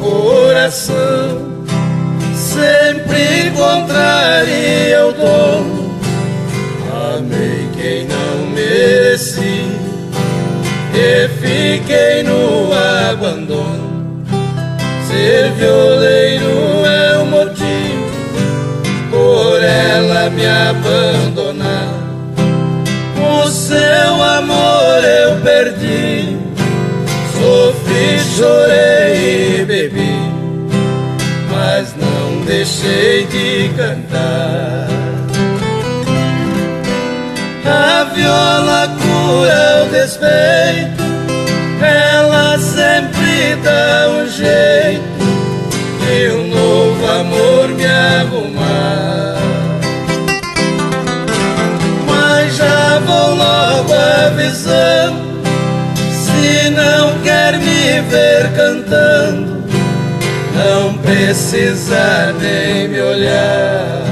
coração sempre contraria o dono. Amei quem não mereci e fiquei no abandono. Ser violeiro é o motivo por ela me abandonar. O seu amor eu perdi, sofri, chorei deixei de cantar. A viola cura o despeito, ela sempre dá um jeito de um novo amor me arrumar. Mas já vou logo avisando, se não quer me ver cantando, não precisa nem me olhar.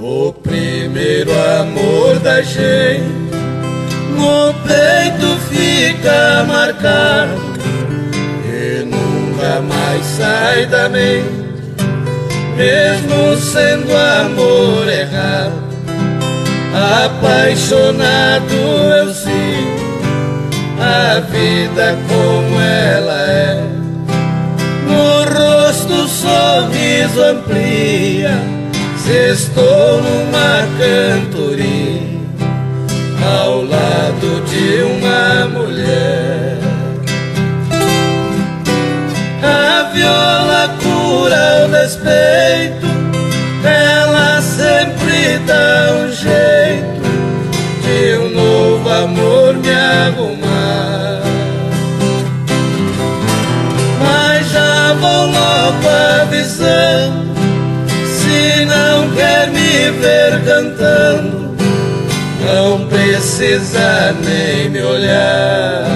O primeiro amor da gente no peito fica marcado e nunca mais sai da mente, mesmo sendo amor errado. Apaixonado eu sigo a vida como ela é. No rosto o sorriso amplia, se estou numa cura o despeito, ela sempre dá um jeito de um novo amor me arrumar. Mas já vou logo avisando, se não quer me ver cantando não precisa nem me olhar.